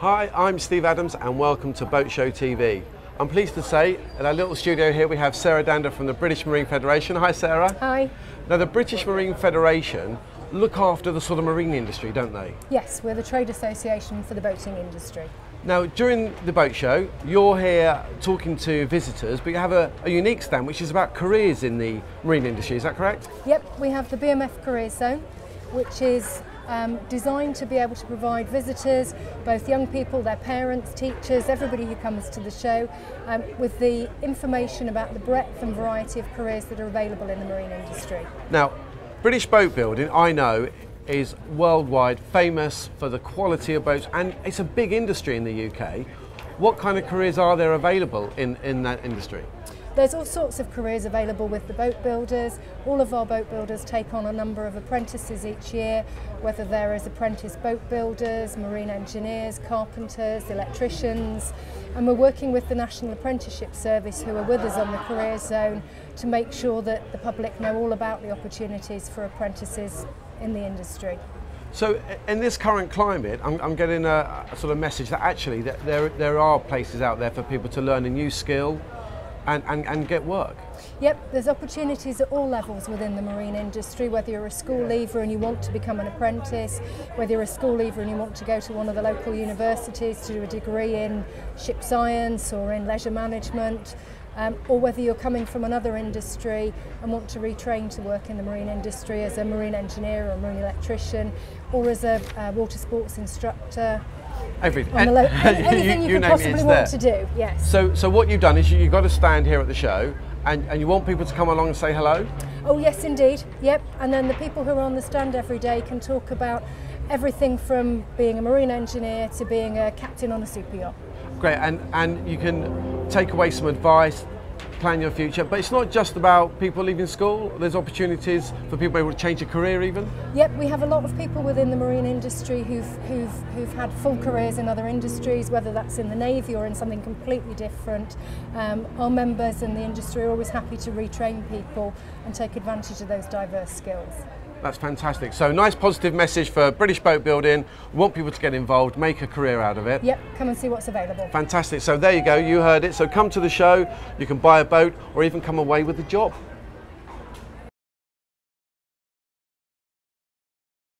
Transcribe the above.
Hi, I'm Steve Adams and welcome to Boat Show TV. I'm pleased to say at our little studio here we have Sarah Dhanda from the British Marine Federation. Hi Sarah. Hi. Now the British Marine Federation look after the sort of marine industry, don't they? Yes, we're the trade association for the boating industry. Now during the boat show you're here talking to visitors but you have a, a unique stand which is about careers in the marine industry, is that correct? Yep, we have the BMF Careers Zone which is um, designed to be able to provide visitors, both young people, their parents, teachers, everybody who comes to the show, um, with the information about the breadth and variety of careers that are available in the marine industry. Now, British boat building, I know, is worldwide famous for the quality of boats and it's a big industry in the UK. What kind of careers are there available in, in that industry? There's all sorts of careers available with the boat builders. All of our boat builders take on a number of apprentices each year, whether they're as apprentice boat builders, marine engineers, carpenters, electricians. And we're working with the National Apprenticeship Service who are with us on the career zone to make sure that the public know all about the opportunities for apprentices in the industry. So in this current climate, I'm, I'm getting a, a, sort of message that actually that there, there are places out there for people to learn a new skill, and, and, and get work? Yep, there's opportunities at all levels within the marine industry, whether you're a school leaver and you want to become an apprentice, whether you're a school leaver and you want to go to one of the local universities to do a degree in ship science or in leisure management, um, or whether you're coming from another industry and want to retrain to work in the marine industry as a marine engineer or a marine electrician, or as a uh, water sports instructor, Everything. anything you, you, you could possibly want to do, yes. So, so what you've done is you, have got to stand here at the show and, and you want people to come along and say hello? Oh yes indeed, yep. And then the people who are on the stand every day can talk about everything from being a marine engineer to being a captain on a super yacht. Great, and, and you can take away some advice, plan your future. But it's not just about people leaving school. There's opportunities for people able to change a career even. Yep, we have a lot of people within the marine industry who've, who've, who've had full careers in other industries, whether that's in the Navy or in something completely different. Um, our members in the industry are always happy to retrain people and take advantage of those diverse skills. That's fantastic. So nice positive message for British boat building. We want people to get involved, make a career out of it. Yep, come and see what's available. Fantastic. So there you go, you heard it. So come to the show, you can buy a boat or even come away with a job.